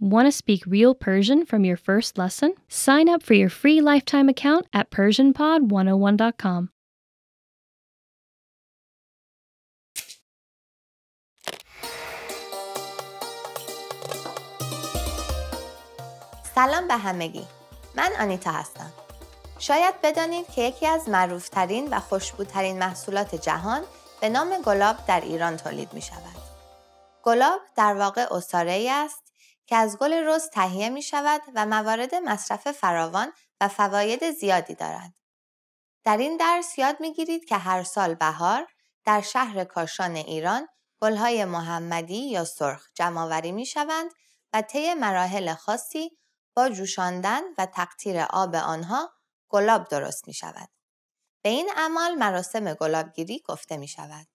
Want to speak real Persian from your first lesson? Sign up for your free lifetime account at PersianPod101.com. سلام به همگی من آنیتا هستم شاید بدانید که یکی از معروفترین و خوشبوترین محصولات جهان به نام گلاب در ایران تولید می شود. گلاب در واقع اصاره است که از گل رز تهیه می شود و موارد مصرف فراوان و فواید زیادی دارد. در این درس یاد می گیرید که هر سال بهار در شهر کاشان ایران گلهای محمدی یا سرخ جمعآوری می شوند و طی مراحل خاصی با جوشاندن و تقطیر آب آنها گلاب درست می شود. به این اعمال مراسم گلابگیری گفته می شود.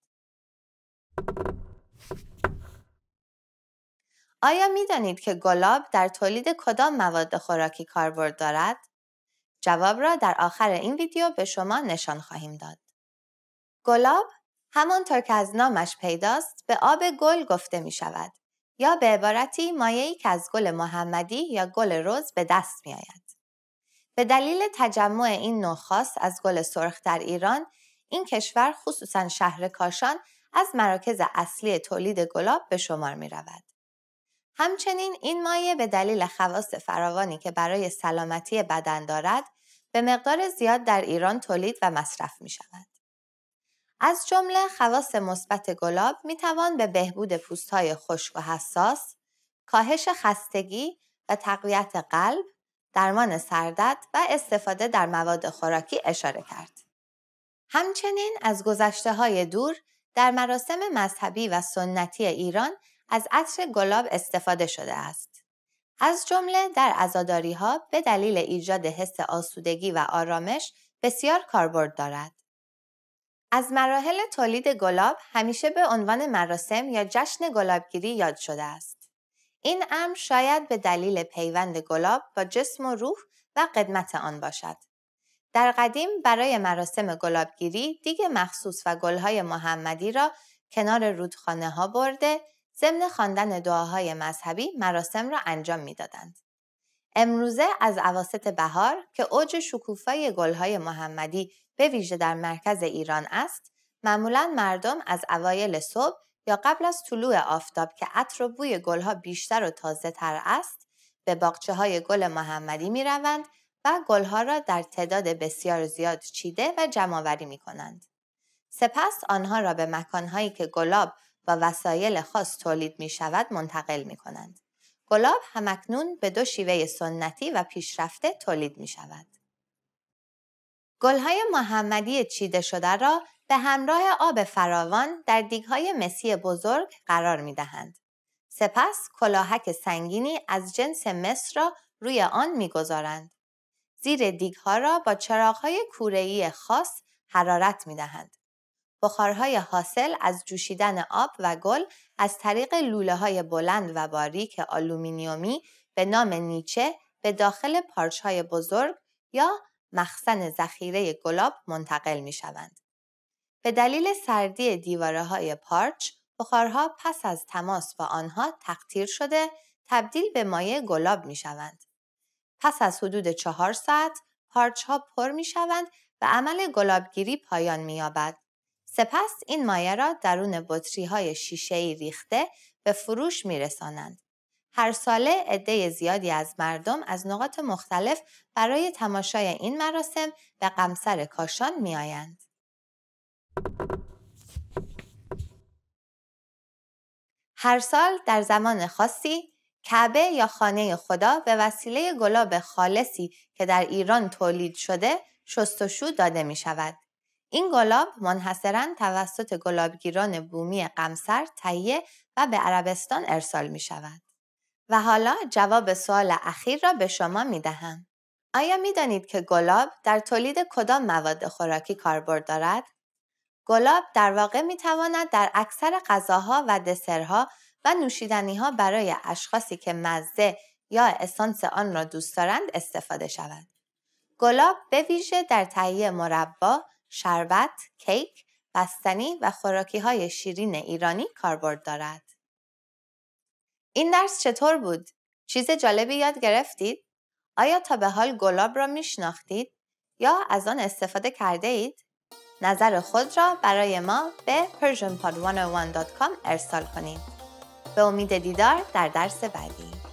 آیا می دانید که گلاب در تولید کدام مواد خوراکی کاربرد دارد؟ جواب را در آخر این ویدیو به شما نشان خواهیم داد. گلاب همانطور که از نامش پیداست به آب گل گفته می شود یا به عبارتی مایعی که از گل محمدی یا گل رز به دست می آید. به دلیل تجمع این نوع خاص از گل سرخ در ایران این کشور خصوصا شهر کاشان از مراکز اصلی تولید گلاب به شمار می رود. همچنین این مایع به دلیل خواص فراوانی که برای سلامتی بدن دارد به مقدار زیاد در ایران تولید و مصرف می شود. از جمله خواص مثبت گلاب می توان به بهبود پوستهای خشک و حساس، کاهش خستگی و تقویت قلب، درمان سردرد و استفاده در مواد خوراکی اشاره کرد. همچنین از گذشته های دور در مراسم مذهبی و سنتی ایران از عطر گلاب استفاده شده است. از جمله در عزاداری ها به دلیل ایجاد حس آسودگی و آرامش بسیار کاربرد دارد. از مراحل تولید گلاب همیشه به عنوان مراسم یا جشن گلابگیری یاد شده است. این امر شاید به دلیل پیوند گلاب با جسم و روح و قدمت آن باشد. در قدیم برای مراسم گلابگیری دیگ مخصوص و گلهای محمدی را کنار رودخانه ها برده ضمن خواندن دعاهای مذهبی مراسم را انجام می‌دادند. امروزه از عواست بهار که اوج شکوفای گلهای محمدی به ویژه در مرکز ایران است، معمولا مردم از اوایل صبح یا قبل از طلوع آفتاب که عطر و بوی گلها بیشتر و تازه تر است، به باغچه های گل محمدی می روند و گلها را در تعداد بسیار زیاد چیده و جمعآوری می کنند. سپس آنها را به مکانهایی که گلاب و وسایل خاص تولید می شود منتقل می کنند. گلاب همکنون به دو شیوه سنتی و پیشرفته تولید می شود. گلهای محمدی چیده شده را به همراه آب فراوان در دیگهای مسی بزرگ قرار می دهند. سپس کلاهک سنگینی از جنس مس را روی آن می‌گذارند. زیر دیگها را با چراغهای کوره‌ای خاص حرارت می دهند. بخارهای حاصل از جوشیدن آب و گل از طریق لوله های بلند و باریک آلومینیومی به نام نیچه به داخل پارچ های بزرگ یا مخزن ذخیره گلاب منتقل می شوند. به دلیل سردی دیواره های پارچ، بخارها پس از تماس با آنها تقطیر شده تبدیل به مایع گلاب می شوند. پس از حدود چهار ساعت پارچ ها پر می شوند و عمل گلابگیری پایان می یابد. سپس این مایه را درون بطری های شیشه ای ریخته به فروش می رسانند. هر ساله عده زیادی از مردم از نقاط مختلف برای تماشای این مراسم به قمصر کاشان می آیند. هر سال در زمان خاصی کعبه یا خانه خدا به وسیله گلاب خالصی که در ایران تولید شده شستشو داده می شود. این گلاب منحصرا توسط گلابگیران بومی قمسر تهیه و به عربستان ارسال می شود. و حالا جواب سوال اخیر را به شما می دهم. آیا می دانید که گلاب در تولید کدام مواد خوراکی کاربرد دارد؟ گلاب در واقع می تواند در اکثر غذاها و دسرها و نوشیدنیها برای اشخاصی که مزه یا اسانس آن را دوست دارند استفاده شود. گلاب به ویژه در تهیه مربا، شربت، کیک، بستنی و خوراکی های شیرین ایرانی کاربرد دارد. این درس چطور بود؟ چیز جالبی یاد گرفتید؟ آیا تا به حال گلاب را میشناختید یا از آن استفاده کرده اید؟ نظر خود را برای ما به persianpod101.com ارسال کنید. به امید دیدار در درس بعدی.